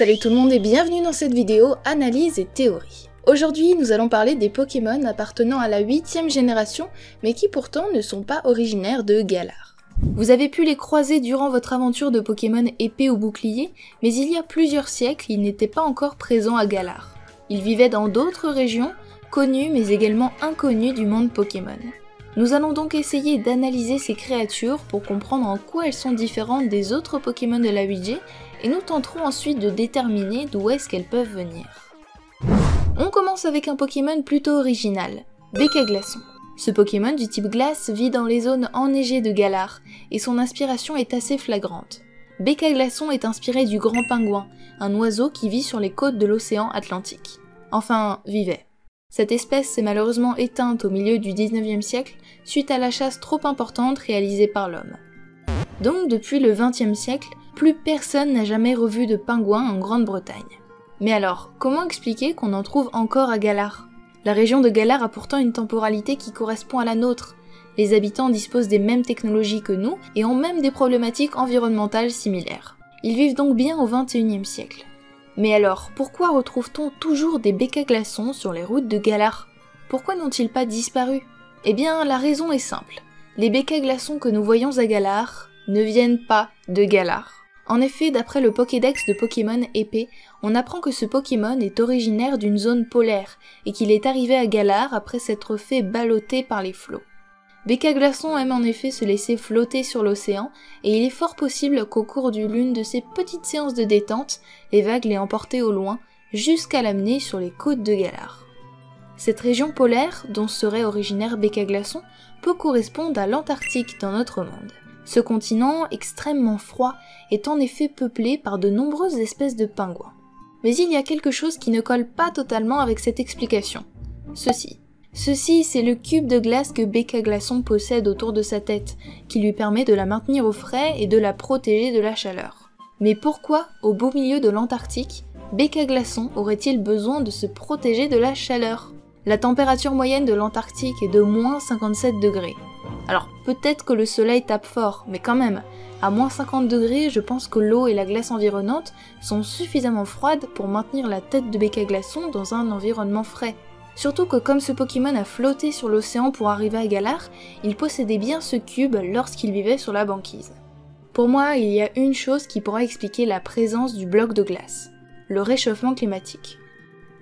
Salut tout le monde et bienvenue dans cette vidéo Analyse et théorie. Aujourd'hui, nous allons parler des Pokémon appartenant à la 8ème génération, mais qui pourtant ne sont pas originaires de Galar. Vous avez pu les croiser durant votre aventure de Pokémon épée ou bouclier, mais il y a plusieurs siècles, ils n'étaient pas encore présents à Galar. Ils vivaient dans d'autres régions, connues mais également inconnues du monde Pokémon. Nous allons donc essayer d'analyser ces créatures pour comprendre en quoi elles sont différentes des autres Pokémon de la 8G et nous tenterons ensuite de déterminer d'où est-ce qu'elles peuvent venir. On commence avec un Pokémon plutôt original, Glaçon. Ce Pokémon du type glace vit dans les zones enneigées de Galar et son inspiration est assez flagrante. Glaçon est inspiré du grand pingouin, un oiseau qui vit sur les côtes de l'océan Atlantique. Enfin, vivait. Cette espèce s'est malheureusement éteinte au milieu du 19e siècle suite à la chasse trop importante réalisée par l'homme. Donc depuis le 20e siècle, plus personne n'a jamais revu de pingouin en Grande-Bretagne. Mais alors, comment expliquer qu'on en trouve encore à Galar? La région de Galar a pourtant une temporalité qui correspond à la nôtre. Les habitants disposent des mêmes technologies que nous et ont même des problématiques environnementales similaires. Ils vivent donc bien au 21e siècle. Mais alors, pourquoi retrouve-t-on toujours des bécas glaçons sur les routes de Galar? Pourquoi n'ont-ils pas disparu? Eh bien, la raison est simple. Les bécas glaçons que nous voyons à Galar ne viennent pas de Galar. En effet, d'après le Pokédex de Pokémon épée, on apprend que ce Pokémon est originaire d'une zone polaire et qu'il est arrivé à Galar après s'être fait balloter par les flots. Becca Glaçon aime en effet se laisser flotter sur l'océan et il est fort possible qu'au cours d'une de ces petites séances de détente, les vagues l'aient emporté au loin jusqu'à l'amener sur les côtes de Galar. Cette région polaire, dont serait originaire Becca Glaçon, peut correspondre à l'Antarctique dans notre monde. Ce continent, extrêmement froid, est en effet peuplé par de nombreuses espèces de pingouins. Mais il y a quelque chose qui ne colle pas totalement avec cette explication. Ceci. Ceci, c'est le cube de glace que Becca Glaçon possède autour de sa tête, qui lui permet de la maintenir au frais et de la protéger de la chaleur. Mais pourquoi, au beau milieu de l'Antarctique, Becca Glaçon aurait-il besoin de se protéger de la chaleur? La température moyenne de l'Antarctique est de moins 57 degrés. Alors peut-être que le soleil tape fort, mais quand même, à moins 50 degrés, je pense que l'eau et la glace environnante sont suffisamment froides pour maintenir la tête de Becca Glaçon dans un environnement frais. Surtout que comme ce Pokémon a flotté sur l'océan pour arriver à Galar, il possédait bien ce cube lorsqu'il vivait sur la banquise. Pour moi, il y a une chose qui pourra expliquer la présence du bloc de glace, le réchauffement climatique.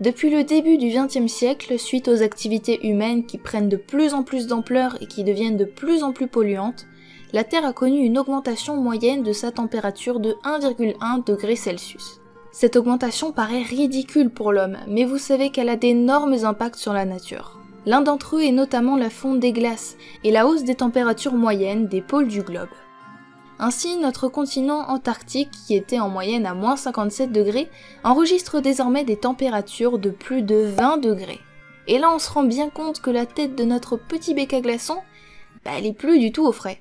Depuis le début du XXe siècle, suite aux activités humaines qui prennent de plus en plus d'ampleur et qui deviennent de plus en plus polluantes, la Terre a connu une augmentation moyenne de sa température de 1,1 degré Celsius. Cette augmentation paraît ridicule pour l'homme, mais vous savez qu'elle a d'énormes impacts sur la nature. L'un d'entre eux est notamment la fonte des glaces et la hausse des températures moyennes des pôles du globe. Ainsi, notre continent antarctique, qui était en moyenne à moins 57 degrés, enregistre désormais des températures de plus de 20 degrés. Et là, on se rend bien compte que la tête de notre petit bec à glaçon, bah, elle est plus du tout au frais.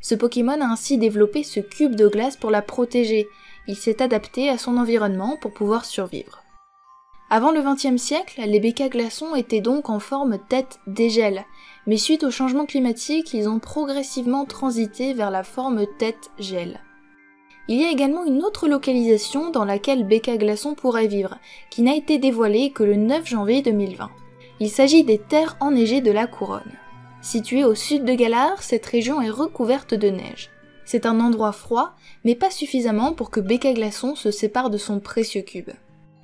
Ce Pokémon a ainsi développé ce cube de glace pour la protéger. Il s'est adapté à son environnement pour pouvoir survivre. Avant le XXe siècle, les bécas glaçons étaient donc en forme tête dégel, mais suite au changement climatique, ils ont progressivement transité vers la forme tête gel. Il y a également une autre localisation dans laquelle Becca Glaçon pourrait vivre, qui n'a été dévoilée que le 9 janvier 2020. Il s'agit des terres enneigées de la couronne. Située au sud de Galar, cette région est recouverte de neige. C'est un endroit froid, mais pas suffisamment pour que Becca Glaçon se sépare de son précieux cube.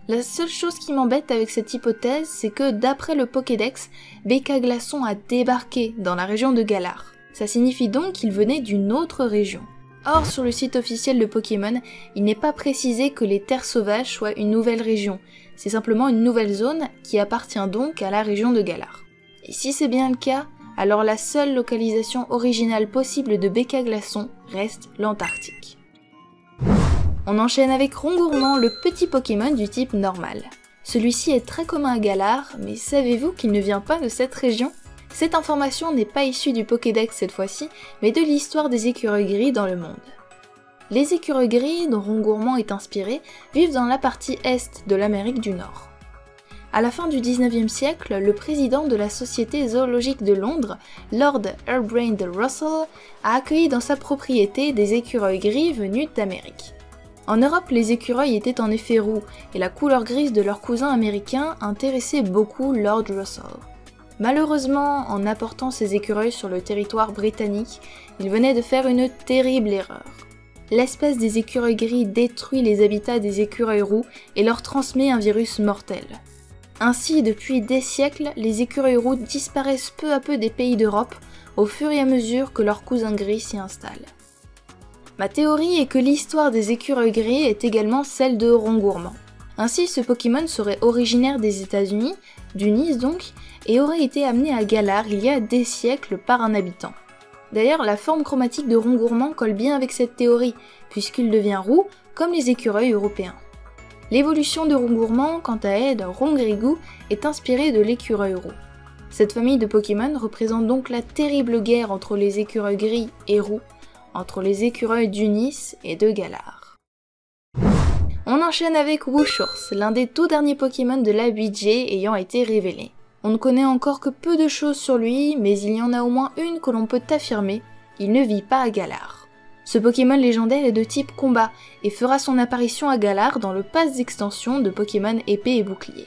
La seule chose qui m'embête avec cette hypothèse, c'est que d'après le Pokédex, Becca Glaçon a débarqué dans la région de Galar. Ça signifie donc qu'il venait d'une autre région. Or, sur le site officiel de Pokémon, il n'est pas précisé que les terres sauvages soient une nouvelle région, c'est simplement une nouvelle zone qui appartient donc à la région de Galar. Et si c'est bien le cas, alors la seule localisation originale possible de Becca Glaçon reste l'Antarctique. On enchaîne avec Rongourmand, le petit Pokémon du type normal. Celui-ci est très commun à Galar, mais savez-vous qu'il ne vient pas de cette région? Cette information n'est pas issue du Pokédex cette fois-ci, mais de l'histoire des écureuils gris dans le monde. Les écureuils gris, dont Rongourmand est inspiré, vivent dans la partie est de l'Amérique du Nord. À la fin du 19e siècle, le président de la Société zoologique de Londres, Lord de Russell, a accueilli dans sa propriété des écureuils gris venus d'Amérique. En Europe, les écureuils étaient en effet roux, et la couleur grise de leurs cousins américains intéressait beaucoup Lord Russell. Malheureusement, en apportant ces écureuils sur le territoire britannique, il venait de faire une terrible erreur. L'espèce des écureuils gris détruit les habitats des écureuils roux et leur transmet un virus mortel. Ainsi, depuis des siècles, les écureuils roux disparaissent peu à peu des pays d'Europe au fur et à mesure que leurs cousins gris s'y installent. Ma théorie est que l'histoire des écureuils gris est également celle de Rongourmand. Ainsi, ce Pokémon serait originaire des États-Unis, du Nice donc, et aurait été amené à Galar il y a des siècles par un habitant. D'ailleurs, la forme chromatique de Rongourmand colle bien avec cette théorie, puisqu'il devient roux comme les écureuils européens. L'évolution de Rongourmand, quant à elle, Rongrigou, est inspirée de l'écureuil roux. Cette famille de Pokémon représente donc la terrible guerre entre les écureuils gris et roux, entre les écureuils d'Unis et de Galar. On enchaîne avec Wushours, l'un des tout derniers Pokémon de la 8G ayant été révélé. On ne connaît encore que peu de choses sur lui, mais il y en a au moins une que l'on peut affirmer, il ne vit pas à Galar. Ce Pokémon légendaire est de type combat et fera son apparition à Galar dans le pass d'extension de Pokémon épée et bouclier.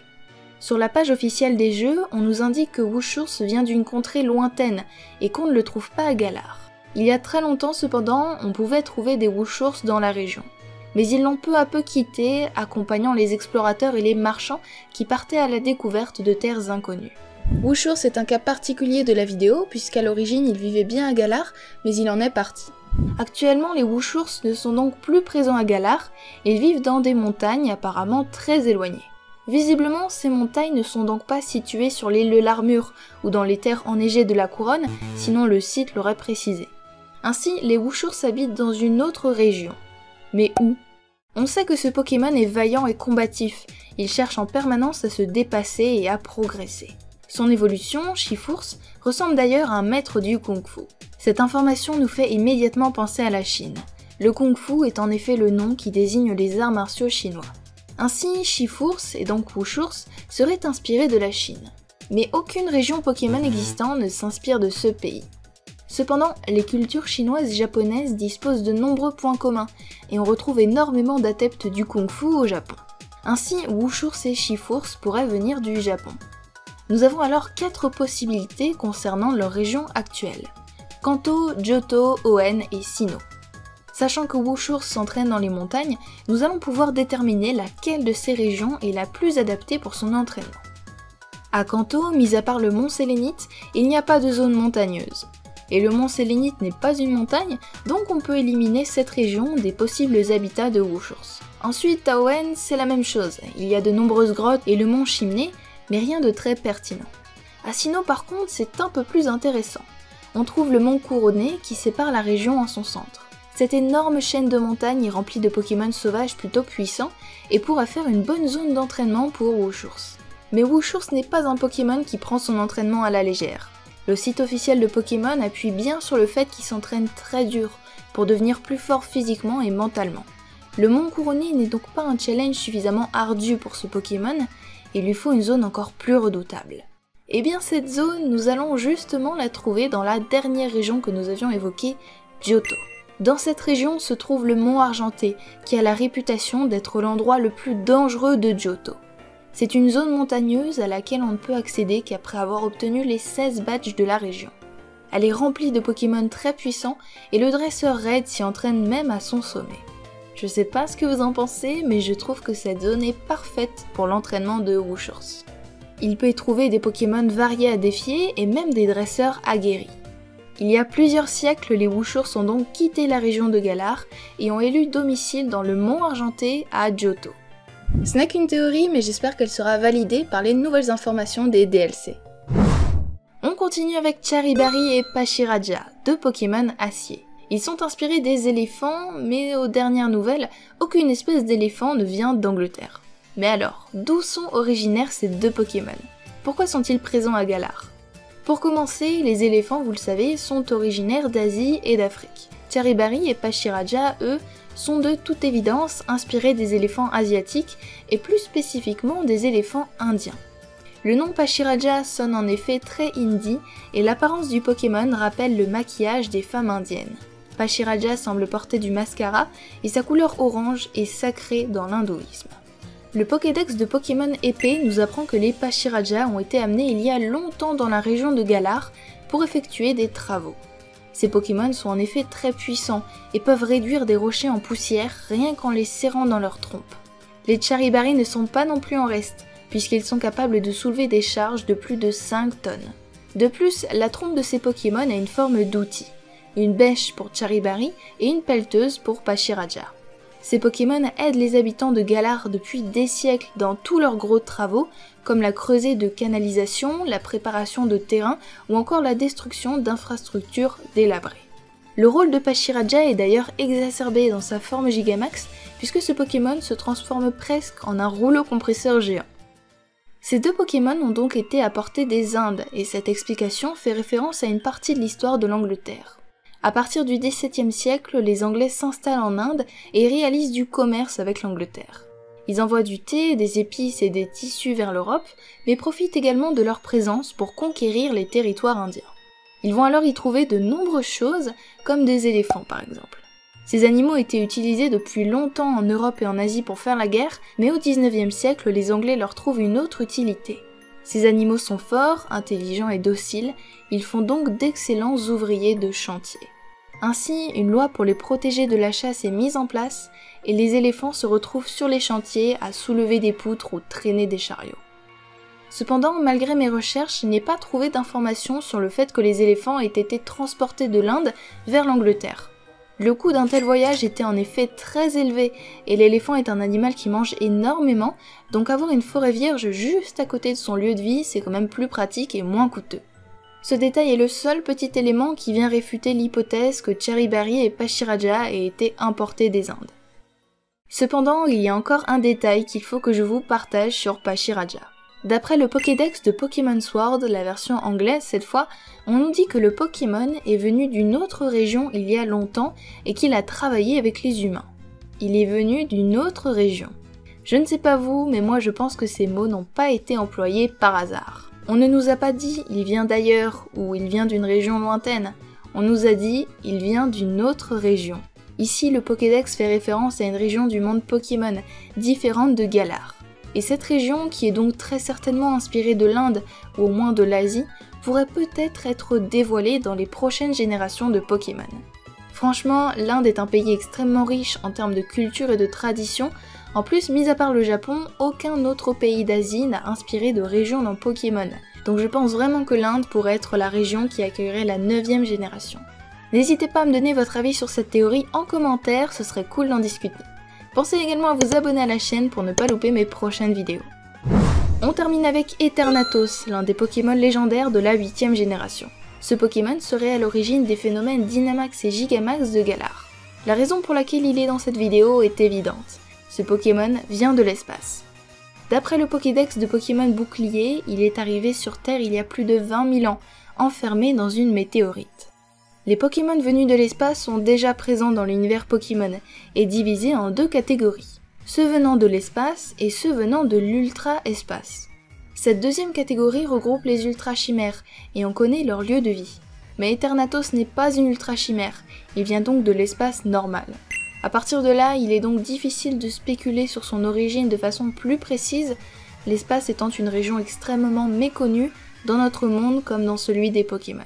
Sur la page officielle des jeux, on nous indique que Wushours vient d'une contrée lointaine et qu'on ne le trouve pas à Galar. Il y a très longtemps cependant, on pouvait trouver des Wushours dans la région. Mais ils l'ont peu à peu quitté, accompagnant les explorateurs et les marchands qui partaient à la découverte de terres inconnues. Wushours est un cas particulier de la vidéo, puisqu'à l'origine il vivait bien à Galar, mais il en est parti. Actuellement, les Wushours ne sont donc plus présents à Galar, ils vivent dans des montagnes apparemment très éloignées. Visiblement, ces montagnes ne sont donc pas situées sur l'île de l'Armure ou dans les terres enneigées de la couronne, sinon le site l'aurait précisé. Ainsi, les Wushours habitent dans une autre région. Mais où? On sait que ce Pokémon est vaillant et combatif, il cherche en permanence à se dépasser et à progresser. Son évolution, Shifours, ressemble d'ailleurs à un maître du Kung Fu. Cette information nous fait immédiatement penser à la Chine. Le Kung Fu est en effet le nom qui désigne les arts martiaux chinois. Ainsi, Shifours et donc Wushours serait inspiré de la Chine. Mais aucune région Pokémon existante ne s'inspire de ce pays. Cependant, les cultures chinoises et japonaises disposent de nombreux points communs, et on retrouve énormément d'adeptes du kung fu au Japon. Ainsi, Wushours et Shifours pourraient venir du Japon. Nous avons alors quatre possibilités concernant leur région actuelle. Kanto, Johto, Oen et Sino. Sachant que Wushours s'entraîne dans les montagnes, nous allons pouvoir déterminer laquelle de ces régions est la plus adaptée pour son entraînement. À Kanto, mis à part le mont Sélénite, il n'y a pas de zone montagneuse et le mont Sélénite n'est pas une montagne, donc on peut éliminer cette région des possibles habitats de Wushours. Ensuite, à Owen, c'est la même chose, il y a de nombreuses grottes et le mont Chimney, mais rien de très pertinent. À Sino par contre, c'est un peu plus intéressant. On trouve le mont Couronné qui sépare la région en son centre. Cette énorme chaîne de montagnes est remplie de Pokémon sauvages plutôt puissants et pourra faire une bonne zone d'entraînement pour Wushours. Mais Wushours n'est pas un Pokémon qui prend son entraînement à la légère. Le site officiel de Pokémon appuie bien sur le fait qu'il s'entraîne très dur pour devenir plus fort physiquement et mentalement. Le mont couronné n'est donc pas un challenge suffisamment ardu pour ce Pokémon, il lui faut une zone encore plus redoutable. Et eh bien cette zone, nous allons justement la trouver dans la dernière région que nous avions évoquée, Johto. Dans cette région se trouve le mont Argenté, qui a la réputation d'être l'endroit le plus dangereux de Johto. C'est une zone montagneuse à laquelle on ne peut accéder qu'après avoir obtenu les 16 badges de la région. Elle est remplie de Pokémon très puissants et le dresseur Red s'y entraîne même à son sommet. Je sais pas ce que vous en pensez, mais je trouve que cette zone est parfaite pour l'entraînement de Wushours. Il peut y trouver des Pokémon variés à défier et même des dresseurs aguerris. Il y a plusieurs siècles, les Wushours ont donc quitté la région de Galar et ont élu domicile dans le Mont Argenté à Johto. Ce n'est qu'une théorie, mais j'espère qu'elle sera validée par les nouvelles informations des DLC. On continue avec Charibari et Pachiraja, deux Pokémon acier. Ils sont inspirés des éléphants, mais aux dernières nouvelles, aucune espèce d'éléphant ne vient d'Angleterre. Mais alors, d'où sont originaires ces deux Pokémon? Pourquoi sont-ils présents à Galar? Pour commencer, les éléphants, vous le savez, sont originaires d'Asie et d'Afrique. Charibari et Pachiraja, eux, sont de toute évidence inspirés des éléphants asiatiques et plus spécifiquement des éléphants indiens. Le nom Pachiraja sonne en effet très hindi et l'apparence du Pokémon rappelle le maquillage des femmes indiennes. Pachiraja semble porter du mascara et sa couleur orange est sacrée dans l'hindouisme. Le Pokédex de Pokémon épée nous apprend que les Pachiraja ont été amenés il y a longtemps dans la région de Galar pour effectuer des travaux. Ces Pokémon sont en effet très puissants et peuvent réduire des rochers en poussière rien qu'en les serrant dans leur trompe. Les Charibari ne sont pas non plus en reste, puisqu'ils sont capables de soulever des charges de plus de 5 tonnes. De plus, la trompe de ces Pokémon a une forme d'outil une bêche pour Charibari et une pelleteuse pour Pachiraja. Ces Pokémon aident les habitants de Galar depuis des siècles dans tous leurs gros travaux, comme la creusée de canalisation, la préparation de terrain ou encore la destruction d'infrastructures délabrées. Le rôle de Pachiraja est d'ailleurs exacerbé dans sa forme Gigamax, puisque ce Pokémon se transforme presque en un rouleau compresseur géant. Ces deux Pokémon ont donc été apportés des Indes, et cette explication fait référence à une partie de l'histoire de l'Angleterre. À partir du XVIIe siècle, les Anglais s'installent en Inde et réalisent du commerce avec l'Angleterre. Ils envoient du thé, des épices et des tissus vers l'Europe, mais profitent également de leur présence pour conquérir les territoires indiens. Ils vont alors y trouver de nombreuses choses, comme des éléphants par exemple. Ces animaux étaient utilisés depuis longtemps en Europe et en Asie pour faire la guerre, mais au XIXe siècle, les Anglais leur trouvent une autre utilité. Ces animaux sont forts, intelligents et dociles, ils font donc d'excellents ouvriers de chantier. Ainsi, une loi pour les protéger de la chasse est mise en place et les éléphants se retrouvent sur les chantiers à soulever des poutres ou traîner des chariots. Cependant, malgré mes recherches, je n'ai pas trouvé d'informations sur le fait que les éléphants aient été transportés de l'Inde vers l'Angleterre. Le coût d'un tel voyage était en effet très élevé et l'éléphant est un animal qui mange énormément, donc avoir une forêt vierge juste à côté de son lieu de vie, c'est quand même plus pratique et moins coûteux. Ce détail est le seul petit élément qui vient réfuter l'hypothèse que Cherryberry et Pachiraja aient été importés des Indes. Cependant, il y a encore un détail qu'il faut que je vous partage sur Pachiraja. D'après le Pokédex de Pokémon Sword, la version anglaise cette fois, on nous dit que le Pokémon est venu d'une autre région il y a longtemps et qu'il a travaillé avec les humains. Il est venu d'une autre région. Je ne sais pas vous, mais moi je pense que ces mots n'ont pas été employés par hasard. On ne nous a pas dit il vient d'ailleurs ou il vient d'une région lointaine. On nous a dit il vient d'une autre région. Ici, le Pokédex fait référence à une région du monde Pokémon, différente de Galar. Et cette région, qui est donc très certainement inspirée de l'Inde ou au moins de l'Asie, pourrait peut-être être dévoilée dans les prochaines générations de Pokémon. Franchement, l'Inde est un pays extrêmement riche en termes de culture et de tradition, en plus, mis à part le Japon, aucun autre pays d'Asie n'a inspiré de région dans Pokémon. Donc je pense vraiment que l'Inde pourrait être la région qui accueillerait la 9ème génération. N'hésitez pas à me donner votre avis sur cette théorie en commentaire, ce serait cool d'en discuter. Pensez également à vous abonner à la chaîne pour ne pas louper mes prochaines vidéos. On termine avec Eternatos, l'un des Pokémon légendaires de la 8ème génération. Ce Pokémon serait à l'origine des phénomènes Dynamax et Gigamax de Galar. La raison pour laquelle il est dans cette vidéo est évidente. Ce Pokémon vient de l'espace. D'après le Pokédex de Pokémon Bouclier, il est arrivé sur Terre il y a plus de 20 000 ans, enfermé dans une météorite. Les Pokémon venus de l'espace sont déjà présents dans l'univers Pokémon et divisés en deux catégories, ceux venant de l'espace et ceux venant de l'ultra-espace. Cette deuxième catégorie regroupe les ultra-chimères et on connaît leur lieu de vie. Mais Eternatos n'est pas une ultra-chimère, il vient donc de l'espace normal. À partir de là, il est donc difficile de spéculer sur son origine de façon plus précise, l'espace étant une région extrêmement méconnue dans notre monde comme dans celui des Pokémon.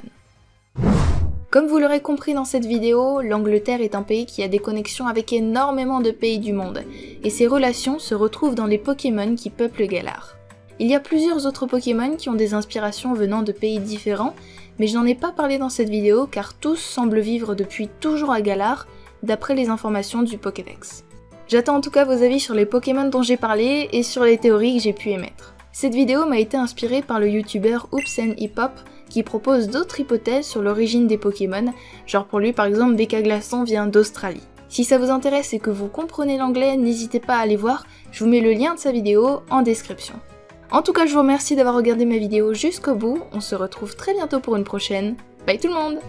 Comme vous l'aurez compris dans cette vidéo, l'Angleterre est un pays qui a des connexions avec énormément de pays du monde, et ces relations se retrouvent dans les Pokémon qui peuplent Galar. Il y a plusieurs autres Pokémon qui ont des inspirations venant de pays différents, mais je n'en ai pas parlé dans cette vidéo car tous semblent vivre depuis toujours à Galar, d'après les informations du Pokédex. J'attends en tout cas vos avis sur les Pokémon dont j'ai parlé et sur les théories que j'ai pu émettre. Cette vidéo m'a été inspirée par le youtubeur Oops Hip qui propose d'autres hypothèses sur l'origine des Pokémon, genre pour lui par exemple Becca Glaçon vient d'Australie. Si ça vous intéresse et que vous comprenez l'anglais, n'hésitez pas à aller voir, je vous mets le lien de sa vidéo en description. En tout cas, je vous remercie d'avoir regardé ma vidéo jusqu'au bout, on se retrouve très bientôt pour une prochaine. Bye tout le monde